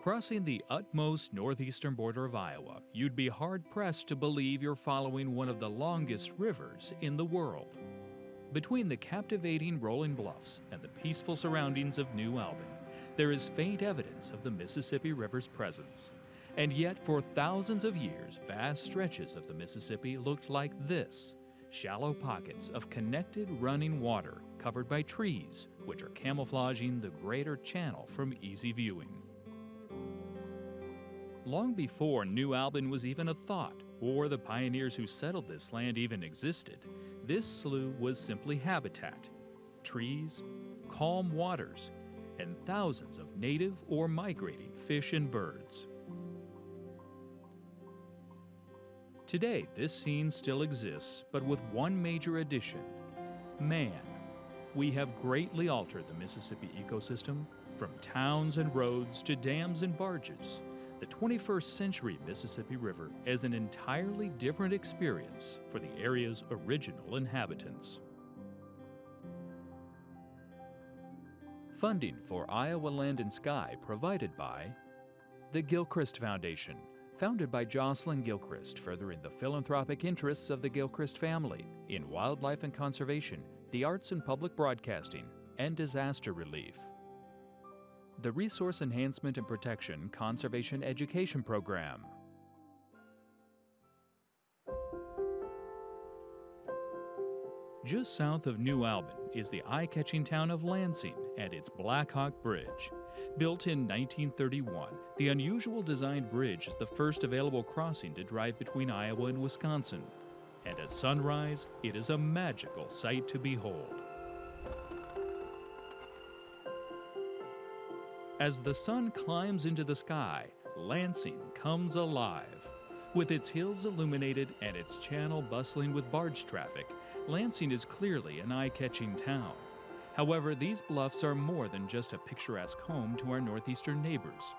Crossing the utmost northeastern border of Iowa, you'd be hard pressed to believe you're following one of the longest rivers in the world. Between the captivating rolling bluffs and the peaceful surroundings of New Albin, there is faint evidence of the Mississippi River's presence. And yet, for thousands of years, vast stretches of the Mississippi looked like this shallow pockets of connected running water covered by trees, which are camouflaging the greater channel from easy viewing. Long before New Albin was even a thought, or the pioneers who settled this land even existed, this slough was simply habitat trees, calm waters, and thousands of native or migrating fish and birds. Today, this scene still exists, but with one major addition man. We have greatly altered the Mississippi ecosystem, from towns and roads to dams and barges. The 21st century Mississippi River as an entirely different experience for the area's original inhabitants. Funding for Iowa Land and Sky provided by the Gilchrist Foundation, founded by Jocelyn Gilchrist, furthering the philanthropic interests of the Gilchrist family in wildlife and conservation, the arts and public broadcasting, and disaster relief. The Resource Enhancement and Protection Conservation Education Program. Just south of New Albin is the eye catching town of Lansing and its Black Hawk Bridge. Built in 1931, the unusual designed bridge is the first available crossing to drive between Iowa and Wisconsin. And at sunrise, it is a magical sight to behold. As the sun climbs into the sky, Lansing comes alive. With its hills illuminated and its channel bustling with barge traffic, Lansing is clearly an eye catching town. However, these bluffs are more than just a picturesque home to our northeastern neighbors.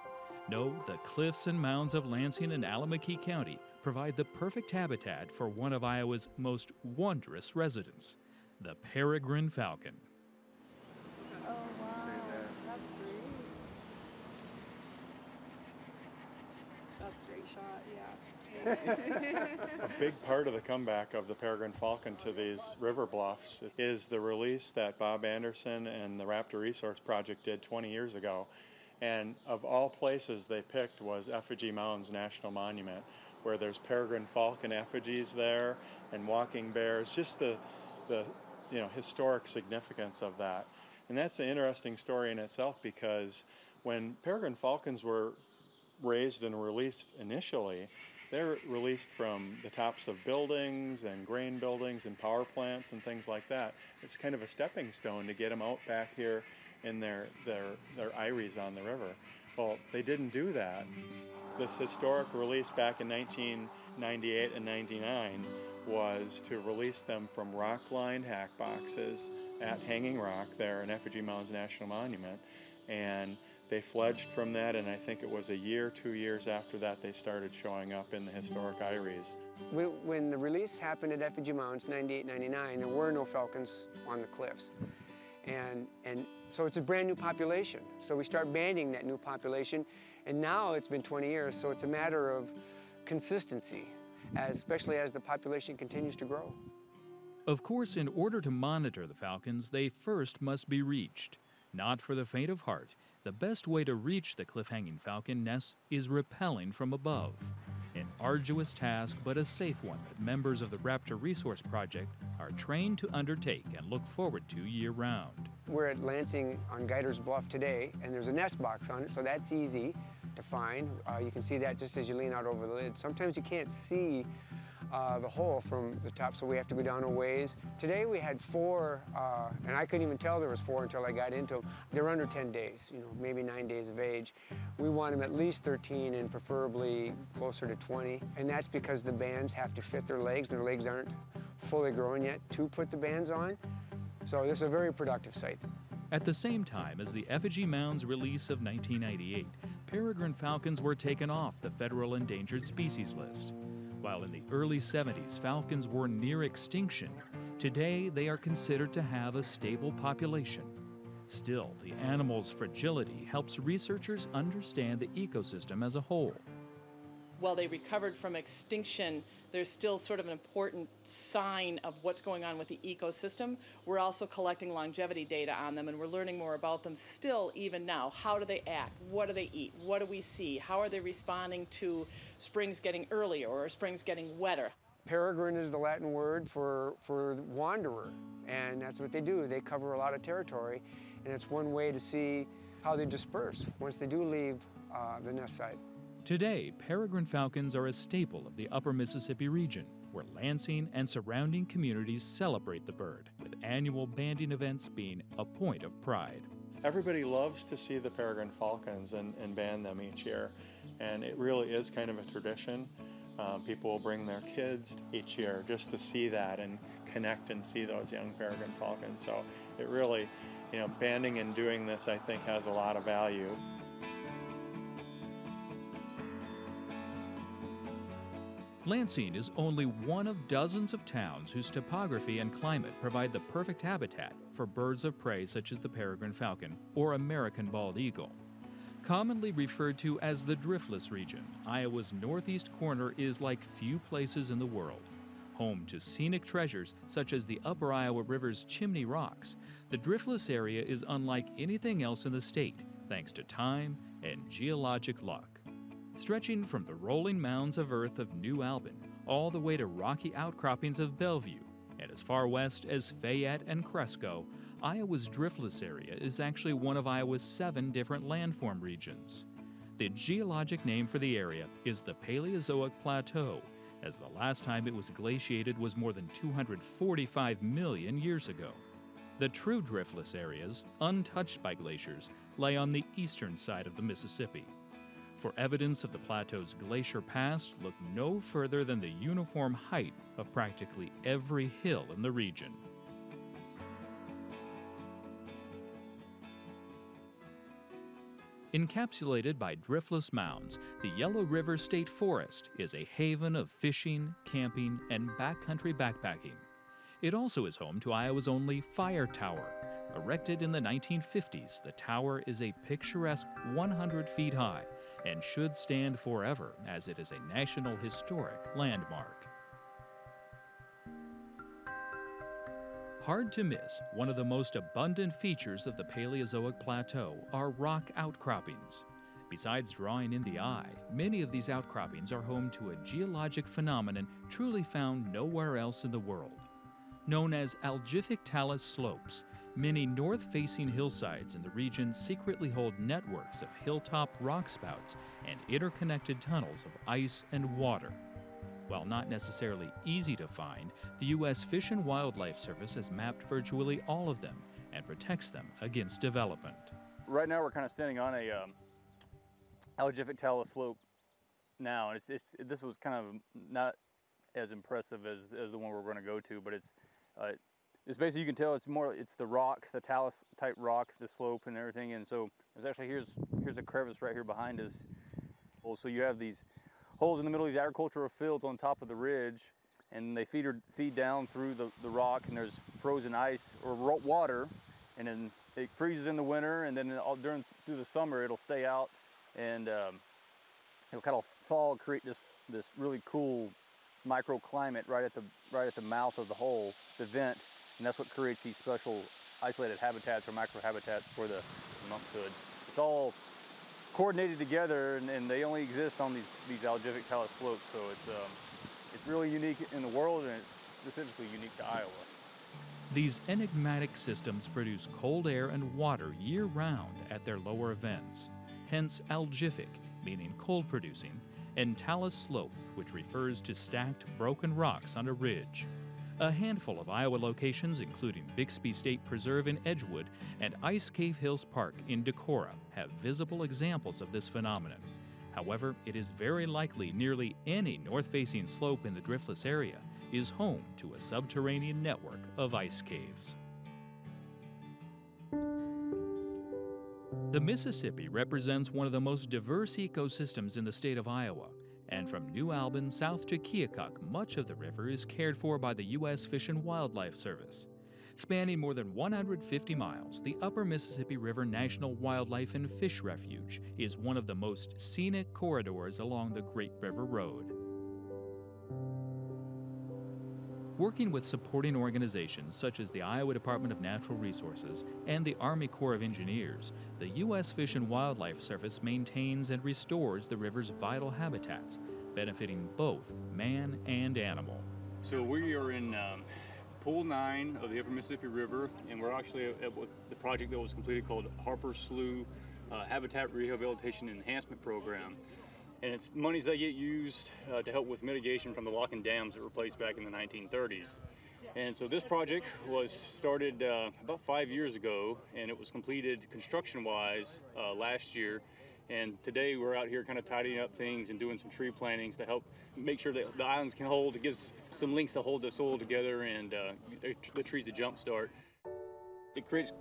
No, the cliffs and mounds of Lansing and Allamakee County provide the perfect habitat for one of Iowa's most wondrous residents, the peregrine falcon. Oh wow, that's great. That's a great shot, yeah. A big part of the comeback of the peregrine falcon to these river bluffs is the release that Bob Anderson and the Raptor Resource Project did 20 years ago. And of all places they picked was Effigy Mounds National Monument, where there's peregrine falcon effigies there and walking bears, just the, the you know, historic significance of that. And that's an interesting story in itself because when peregrine falcons were raised and released initially, they're released from the tops of buildings and grain buildings and power plants and things like that. It's kind of a stepping stone to get them out back here in their, their, their eyries on the river. Well, they didn't do that. This historic release back in 1998 and 99 was to release them from rock lined hack boxes at Hanging Rock there in Effigy Mounds National Monument. And they fledged from that, and I think it was a year, two years after that, they started showing up in the historic eyries. When, when the release happened at Effigy Mounds, 98, 99, there were no falcons on the cliffs. And, and so it's a brand new population. So we start banding that new population, and now it's been 20 years, so it's a matter of consistency, especially as the population continues to grow. Of course, in order to monitor the falcons, they first must be reached. Not for the faint of heart, the best way to reach the cliff hanging falcon nest is rappelling from above. An arduous task, but a safe one that members of the Raptor Resource Project are trained to undertake and look forward to year round. We're at Lansing on Guider's Bluff today, and there's a nest box on it, so that's easy to find. Uh, you can see that just as you lean out over the lid. Sometimes you can't see uh, the hole from the top, so we have to go down a ways. Today we had four, uh, and I couldn't even tell there was four until I got into them. They're under 10 days, you know, maybe nine days of age. We want them at least 13 and preferably closer to 20, and that's because the bands have to fit their legs, and their legs aren't fully grown yet to put the bands on. So this is a very productive site. At the same time as the Effigy Mounds release of 1998, peregrine falcons were taken off the federal endangered species list. While in the early 70s falcons were near extinction, today they are considered to have a stable population. Still, the animal's fragility helps researchers understand the ecosystem as a whole. While they recovered from extinction, there's still sort of an important sign of what's going on with the ecosystem. We're also collecting longevity data on them and we're learning more about them still, even now. How do they act? What do they eat? What do we see? How are they responding to springs getting earlier or springs getting wetter? Peregrine is the Latin word for, for wanderer, and that's what they do. They cover a lot of territory, and it's one way to see how they disperse once they do leave uh, the nest site. Today, peregrine falcons are a staple of the upper Mississippi region, where Lansing and surrounding communities celebrate the bird, with annual banding events being a point of pride. Everybody loves to see the peregrine falcons and, and band them each year, and it really is kind of a tradition. Um, people will bring their kids each year just to see that and connect and see those young peregrine falcons. So it really, you know, banding and doing this, I think, has a lot of value. Lansing is only one of dozens of towns whose topography and climate provide the perfect habitat for birds of prey such as the peregrine falcon or American bald eagle. Commonly referred to as the driftless region, Iowa's northeast corner is like few places in the world. Home to scenic treasures such as the Upper Iowa River's Chimney Rocks, the driftless area is unlike anything else in the state thanks to time and geologic luck. Stretching from the rolling mounds of earth of New Albin all the way to rocky outcroppings of Bellevue, and as far west as Fayette and Cresco, Iowa's driftless area is actually one of Iowa's seven different landform regions. The geologic name for the area is the Paleozoic Plateau, as the last time it was glaciated was more than 245 million years ago. The true driftless areas, untouched by glaciers, lay on the eastern side of the Mississippi. For evidence of the plateau's glacier past, look no further than the uniform height of practically every hill in the region. Encapsulated by driftless mounds, the Yellow River State Forest is a haven of fishing, camping, and backcountry backpacking. It also is home to Iowa's only fire tower. Erected in the 1950s, the tower is a picturesque 100 feet high and should stand forever as it is a National Historic Landmark. Hard to miss, one of the most abundant features of the Paleozoic Plateau are rock outcroppings. Besides drawing in the eye, many of these outcroppings are home to a geologic phenomenon truly found nowhere else in the world. Known as algific talus slopes, many north facing hillsides in the region secretly hold networks of hilltop rock spouts and interconnected tunnels of ice and water. While not necessarily easy to find, the U.S. Fish and Wildlife Service has mapped virtually all of them and protects them against development. Right now, we're kind of standing on a um, algific talus slope now, and it's, it's, this was kind of not as impressive as, as the one we're going to go to, but it's uh, it's basically you can tell it's more it's the rock, the talus type rock, the slope and everything, and so there's actually here's here's a crevice right here behind us. Well, so you have these holes in the middle of these agricultural fields on top of the ridge, and they feed, feed down through the, the rock, and there's frozen ice or water, and then it freezes in the winter, and then all, during through the summer it'll stay out, and um, it'll kind of thaw, create this this really cool microclimate right at the right at the mouth of the hole, the vent, and that's what creates these special isolated habitats or microhabitats for the, monkshood. It's all coordinated together, and, and, they only exist on these these algific talus slopes. So it's um, it's really unique in the world, and it's specifically unique to Iowa. These enigmatic systems produce cold air and water year round at their lower vents, hence algific, meaning cold producing, and talus slope, which refers to stacked broken rocks on a ridge. A handful of Iowa locations, including Bixby State Preserve in Edgewood and Ice Cave Hills Park in Decorah, have visible examples of this phenomenon. However, it is very likely nearly any north facing slope in the driftless area is home to a subterranean network of ice caves. The Mississippi represents one of the most diverse ecosystems in the state of Iowa, from New Albin south to Keokuk, much of the river is cared for by the U.S. Fish and Wildlife Service. Spanning more than 150 miles, the Upper Mississippi River National Wildlife and Fish Refuge is one of the most scenic corridors along the Great River Road. Working with supporting organizations such as the Iowa Department of Natural Resources and the Army Corps of Engineers, the U.S. Fish and Wildlife Service maintains and restores the river's vital habitats, benefiting both man and animal. So we are in um, Pool 9 of the Upper Mississippi River, and we're actually at the project that was completed called Harper Slough uh, Habitat Rehabilitation Enhancement Program and it's monies that get used uh, to help with mitigation from the lock and dams that were placed back in the 1930s. And so this project was started uh, about five years ago, and it was completed construction-wise uh, last year. And today we're out here kind of tidying up things and doing some tree plantings to help make sure that the islands can hold. It gives some links to hold the soil together and uh, the trees a jump start. It creates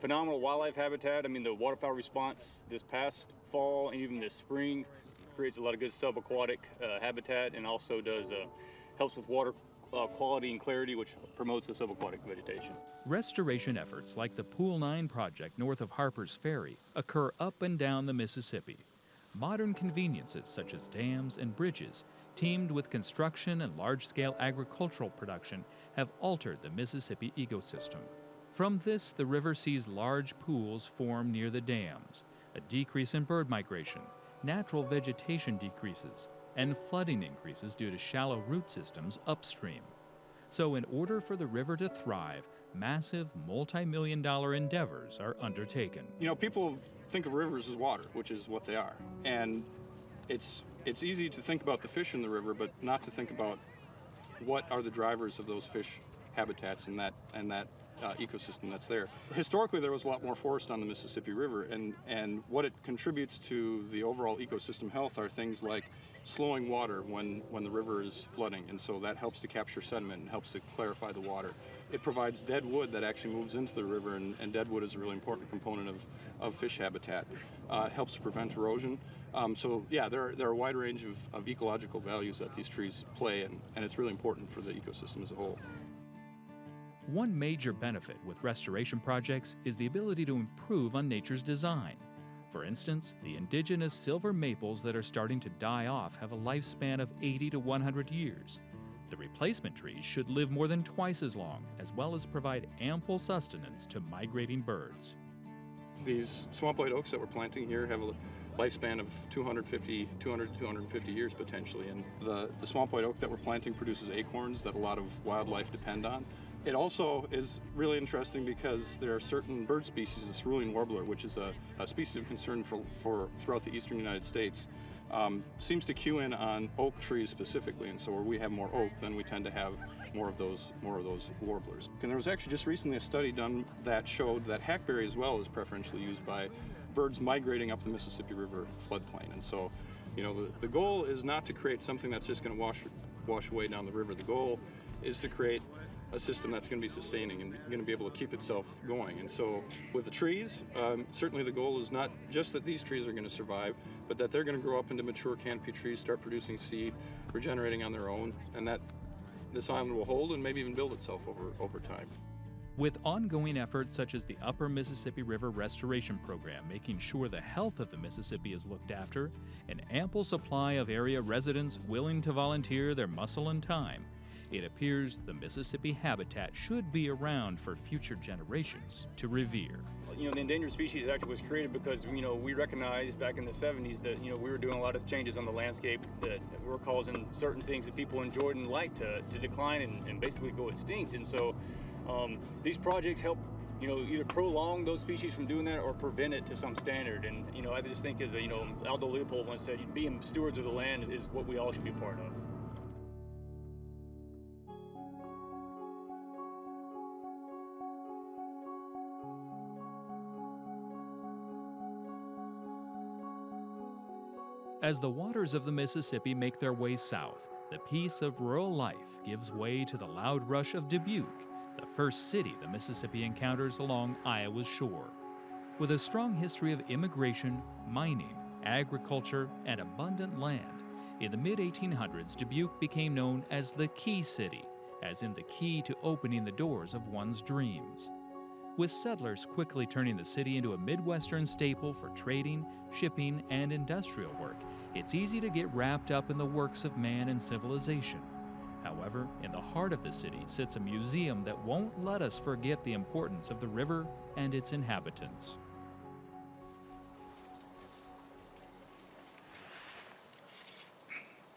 phenomenal wildlife habitat. I mean, the waterfowl response this past fall and even this spring creates a lot of good subaquatic uh, habitat and also does uh, helps with water uh, quality and clarity, which promotes the subaquatic vegetation. Restoration efforts like the Pool 9 project north of Harper's Ferry occur up and down the Mississippi. Modern conveniences such as dams and bridges, teamed with construction and large scale agricultural production, have altered the Mississippi ecosystem. From this, the river sees large pools form near the dams, a decrease in bird migration, natural vegetation decreases, and flooding increases due to shallow root systems upstream. So, in order for the river to thrive, massive multi million dollar endeavors are undertaken. You know, people think of rivers as water, which is what they are. And it's, it's easy to think about the fish in the river, but not to think about what are the drivers of those fish habitats and that, and that uh, ecosystem that's there. Historically, there was a lot more forest on the Mississippi River, and, and what it contributes to the overall ecosystem health are things like slowing water when, when the river is flooding, and so that helps to capture sediment and helps to clarify the water. It provides dead wood that actually moves into the river, and, and dead wood is a really important component of, of fish habitat. Uh, it helps prevent erosion. Um, so yeah, there are, there are a wide range of, of ecological values that these trees play, and, and it's really important for the ecosystem as a whole. One major benefit with restoration projects is the ability to improve on nature's design. For instance, the indigenous silver maples that are starting to die off have a lifespan of 80 to 100 years. The replacement trees should live more than twice as long, as well as provide ample sustenance to migrating birds. These swamp white oaks that we're planting here have a lifespan of 250, 200 to 250 years potentially. And the, the swamp white oak that we're planting produces acorns that a lot of wildlife depend on. It also is really interesting because there are certain bird species, the cerulean warbler, which is a, a species of concern for, for throughout the eastern United States, um, seems to cue in on oak trees specifically. And so where we have more oak, then we tend to have more of those more of those warblers. And there was actually just recently a study done that showed that hackberry as well is preferentially used by birds migrating up the Mississippi River floodplain. And so, you know, the, the goal is not to create something that's just going to wash wash away down the river. The goal is to create a system that's going to be sustaining and going to be able to keep itself going. And so with the trees, um, certainly the goal is not just that these trees are going to survive, but that they're going to grow up into mature canopy trees, start producing seed, regenerating on their own, and that this island will hold and maybe even build itself over, over time. With ongoing efforts such as the Upper Mississippi River Restoration Program making sure the health of the Mississippi is looked after, an ample supply of area residents willing to volunteer their muscle and time, it appears the Mississippi habitat should be around for future generations to revere. You know, the Endangered Species Act was created because, you know, we recognized back in the 70s that, you know, we were doing a lot of changes on the landscape that were causing certain things that people enjoyed and liked to, to decline and, and basically go extinct. And so um, these projects help you know, either prolong those species from doing that or prevent it to some standard. And, you know, I just think as a, you know, Aldo Leopold once said, being stewards of the land is what we all should be part of. As the waters of the Mississippi make their way south, the peace of rural life gives way to the loud rush of Dubuque, the first city the Mississippi encounters along Iowa's shore. With a strong history of immigration, mining, agriculture, and abundant land, in the mid 1800s, Dubuque became known as the Key City, as in the key to opening the doors of one's dreams. With settlers quickly turning the city into a Midwestern staple for trading, shipping, and industrial work, it's easy to get wrapped up in the works of man and civilization. However, in the heart of the city sits a museum that won't let us forget the importance of the river and its inhabitants.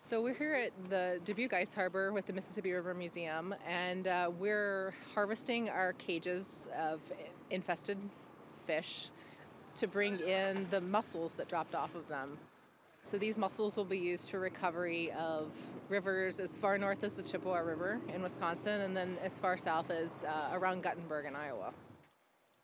So we're here at the Dubuque Ice Harbor with the Mississippi River Museum, and uh, we're harvesting our cages of infested fish to bring in the mussels that dropped off of them. So these mussels will be used for recovery of rivers as far north as the Chippewa River in Wisconsin, and then as far south as uh, around Guttenberg in Iowa.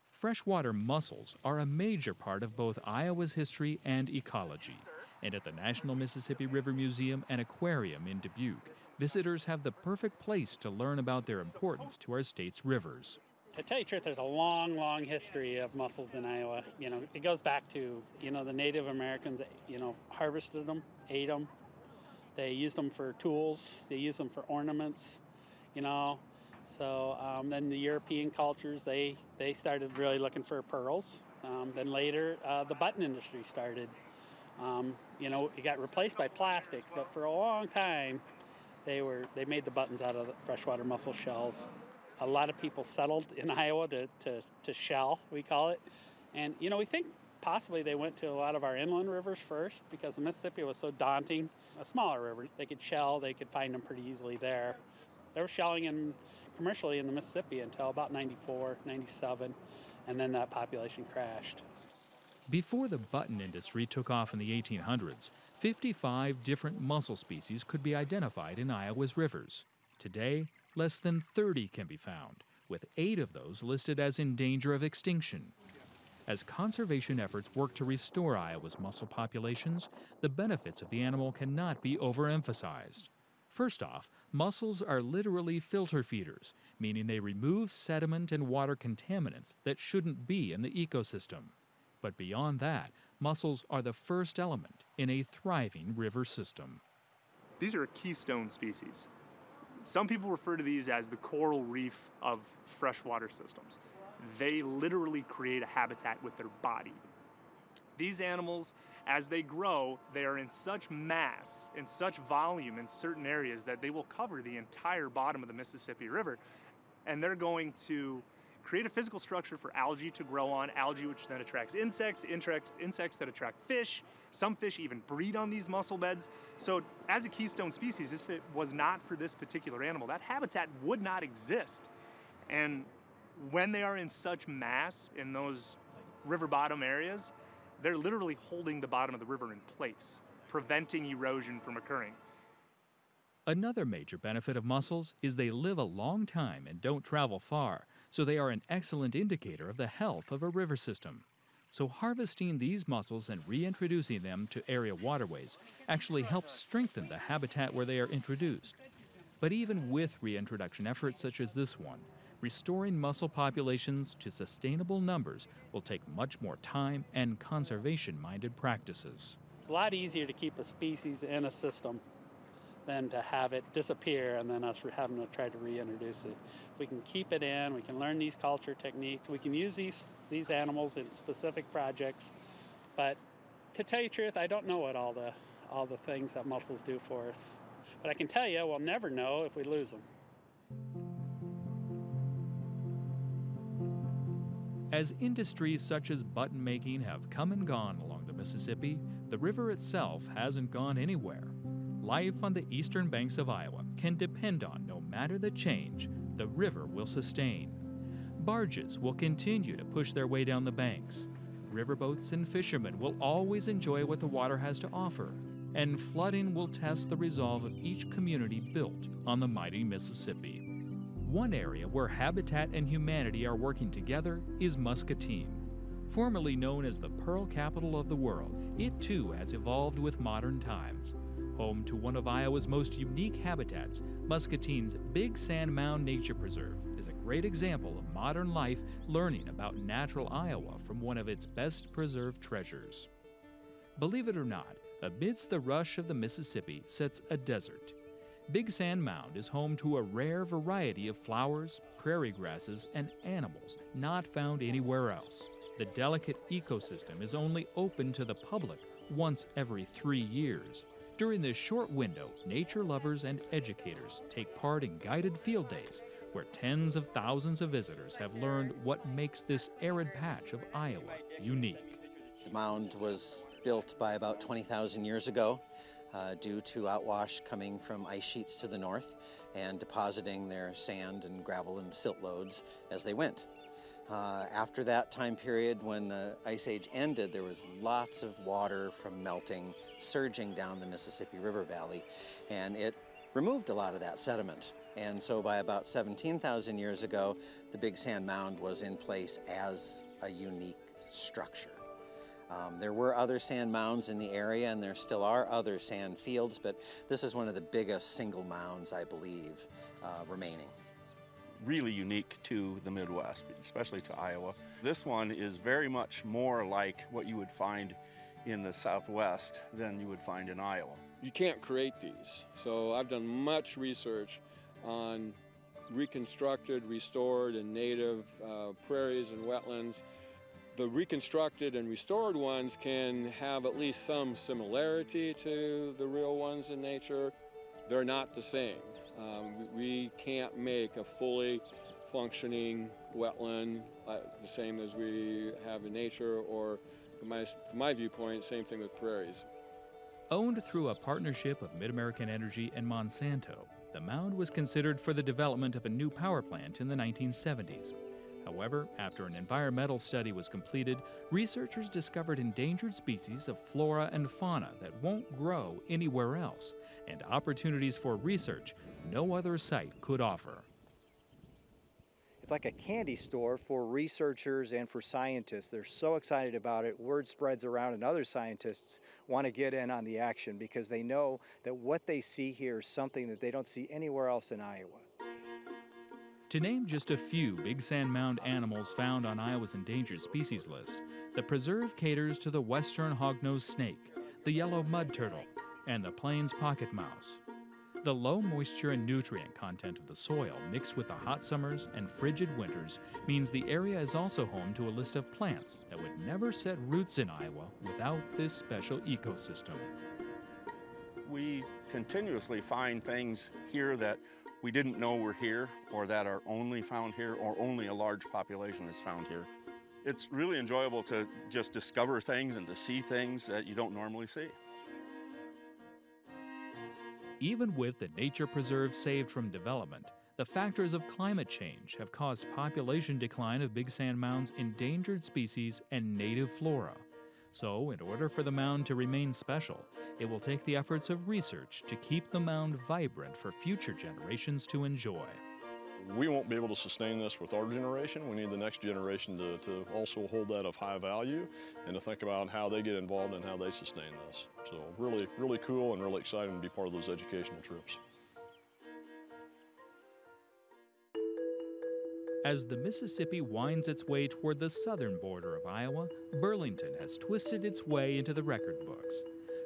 Freshwater mussels are a major part of both Iowa's history and ecology. And at the National Mississippi River Museum and Aquarium in Dubuque, visitors have the perfect place to learn about their importance to our state's rivers. To tell you the truth, there's a long, long history of mussels in Iowa. You know, it goes back to, you know, the Native Americans, you know, harvested them, ate them. They used them for tools, they used them for ornaments, you know. So um, then the European cultures, they, they started really looking for pearls. Um, then later, uh, the button industry started. Um, you know, it got replaced by plastics, but for a long time, they were they made the buttons out of freshwater mussel shells. A lot of people settled in Iowa to, to, to shell, we call it. And, you know, we think possibly they went to a lot of our inland rivers first because the Mississippi was so daunting. A smaller river, they could shell, they could find them pretty easily there. They were shelling in commercially in the Mississippi until about 94, 97, and then that population crashed. Before the button industry took off in the 1800s, 55 different mussel species could be identified in Iowa's rivers. Today, less than 30 can be found, with eight of those listed as in danger of extinction. As conservation efforts work to restore Iowa's mussel populations, the benefits of the animal cannot be overemphasized. First off, mussels are literally filter feeders, meaning they remove sediment and water contaminants that shouldn't be in the ecosystem. But beyond that, mussels are the first element in a thriving river system. These are keystone species. Some people refer to these as the coral reef of freshwater systems. They literally create a habitat with their body. These animals, as they grow, they are in such mass, in such volume in certain areas that they will cover the entire bottom of the Mississippi River. And they're going to create a physical structure for algae to grow on, algae which then attracts insects, insects, insects that attract fish. Some fish even breed on these mussel beds. So as a keystone species, if it was not for this particular animal, that habitat would not exist. And when they are in such mass in those river bottom areas, they're literally holding the bottom of the river in place, preventing erosion from occurring. Another major benefit of mussels is they live a long time and don't travel far, so they are an excellent indicator of the health of a river system. So harvesting these mussels and reintroducing them to area waterways actually helps strengthen the habitat where they are introduced. But even with reintroduction efforts such as this one, restoring mussel populations to sustainable numbers will take much more time and conservation-minded practices. It's a lot easier to keep a species in a system than to have it disappear and then us having to try to reintroduce it. If we can keep it in, we can learn these culture techniques, we can use these, these animals in specific projects. But to tell you the truth, I don't know what all the, all the things that mussels do for us. But I can tell you, we'll never know if we lose them. As industries such as button making have come and gone along the Mississippi, the river itself hasn't gone anywhere. Life on the eastern banks of Iowa can depend on no matter the change, the river will sustain. Barges will continue to push their way down the banks. Riverboats and fishermen will always enjoy what the water has to offer, and flooding will test the resolve of each community built on the mighty Mississippi. One area where habitat and humanity are working together is Muscatine. Formerly known as the pearl capital of the world, it too has evolved with modern times. Home to one of Iowa's most unique habitats, Muscatine's Big Sand Mound Nature Preserve is a great example of modern life learning about natural Iowa from one of its best preserved treasures. Believe it or not, amidst the rush of the Mississippi sits a desert. Big Sand Mound is home to a rare variety of flowers, prairie grasses, and animals not found anywhere else. The delicate ecosystem is only open to the public once every three years. During this short window, nature lovers and educators take part in guided field days where tens of thousands of visitors have learned what makes this arid patch of Iowa unique. The mound was built by about 20,000 years ago uh, due to outwash coming from ice sheets to the north and depositing their sand and gravel and silt loads as they went. Uh, after that time period, when the ice age ended, there was lots of water from melting surging down the Mississippi River Valley, and it removed a lot of that sediment. And so by about 17,000 years ago, the Big Sand Mound was in place as a unique structure. Um, there were other sand mounds in the area, and there still are other sand fields, but this is one of the biggest single mounds, I believe, uh, remaining. Really unique to the Midwest, especially to Iowa. This one is very much more like what you would find in the Southwest than you would find in Iowa. You can't create these, so I've done much research on reconstructed, restored, and native uh, prairies and wetlands the reconstructed and restored ones can have at least some similarity to the real ones in nature. They're not the same. Um, we can't make a fully functioning wetland uh, the same as we have in nature, or from my, from my viewpoint, same thing with prairies. Owned through a partnership of Mid American Energy and Monsanto, the mound was considered for the development of a new power plant in the 1970s. However, after an environmental study was completed, researchers discovered endangered species of flora and fauna that won't grow anywhere else, and opportunities for research no other site could offer. It's like a candy store for researchers and for scientists. They're so excited about it. Word spreads around, and other scientists want to get in on the action because they know that what they see here is something that they don't see anywhere else in Iowa. To name just a few Big Sand Mound animals found on Iowa's endangered species list, the preserve caters to the western hognose snake, the yellow mud turtle, and the plains pocket mouse. The low moisture and nutrient content of the soil mixed with the hot summers and frigid winters means the area is also home to a list of plants that would never set roots in Iowa without this special ecosystem. We continuously find things here that we didn't know were here or that are only found here or only a large population is found here. It's really enjoyable to just discover things and to see things that you don't normally see. Even with the nature preserve saved from development, the factors of climate change have caused population decline of big sand mounds, endangered species, and native flora. So, in order for the mound to remain special, it will take the efforts of research to keep the mound vibrant for future generations to enjoy. We won't be able to sustain this with our generation. We need the next generation to, to also hold that of high value and to think about how they get involved and how they sustain this. So really, really cool and really exciting to be part of those educational trips. As the Mississippi winds its way toward the southern border of Iowa, Burlington has twisted its way into the record books.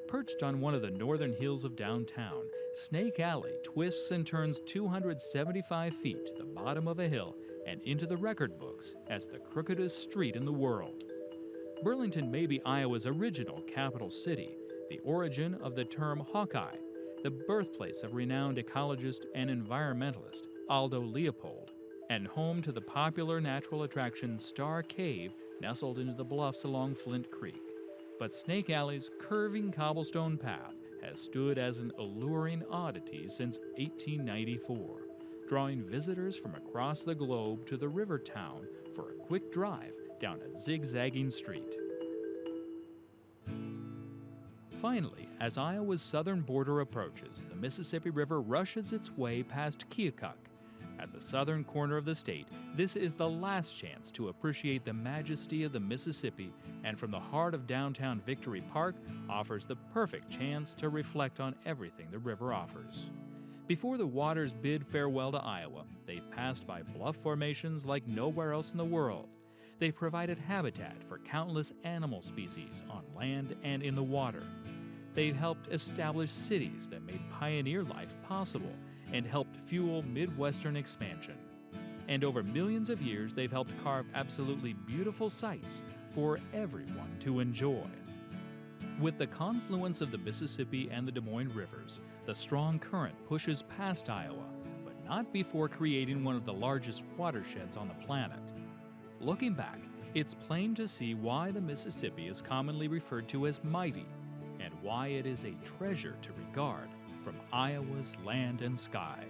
Perched on one of the northern hills of downtown, Snake Alley twists and turns 275 feet to the bottom of a hill and into the record books as the crookedest street in the world. Burlington may be Iowa's original capital city, the origin of the term Hawkeye, the birthplace of renowned ecologist and environmentalist Aldo Leopold and home to the popular natural attraction Star Cave nestled into the bluffs along Flint Creek. But Snake Alley's curving cobblestone path has stood as an alluring oddity since 1894, drawing visitors from across the globe to the river town for a quick drive down a zigzagging street. Finally, as Iowa's southern border approaches, the Mississippi River rushes its way past Keokuk at the southern corner of the state, this is the last chance to appreciate the majesty of the Mississippi, and from the heart of downtown Victory Park offers the perfect chance to reflect on everything the river offers. Before the waters bid farewell to Iowa, they've passed by bluff formations like nowhere else in the world. They've provided habitat for countless animal species on land and in the water. They've helped establish cities that made pioneer life possible and helped fuel Midwestern expansion. And over millions of years, they've helped carve absolutely beautiful sights for everyone to enjoy. With the confluence of the Mississippi and the Des Moines rivers, the strong current pushes past Iowa, but not before creating one of the largest watersheds on the planet. Looking back, it's plain to see why the Mississippi is commonly referred to as mighty and why it is a treasure to regard from Iowa's land and sky.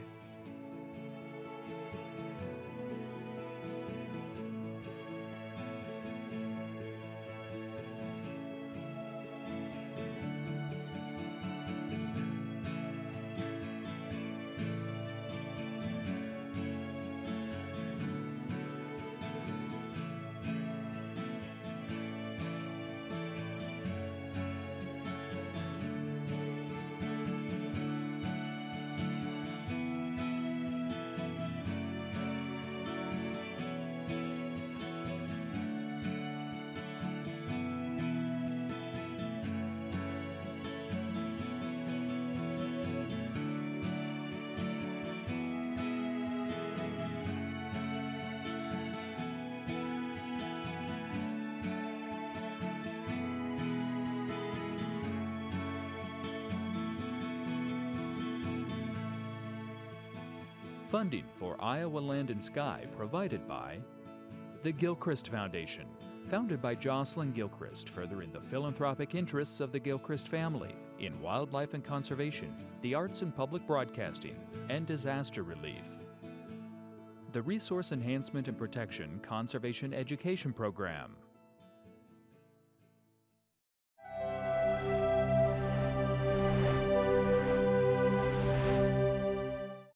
Funding for Iowa Land and Sky provided by the Gilchrist Foundation, founded by Jocelyn Gilchrist, furthering the philanthropic interests of the Gilchrist family in wildlife and conservation, the arts and public broadcasting, and disaster relief. The Resource Enhancement and Protection Conservation Education Program,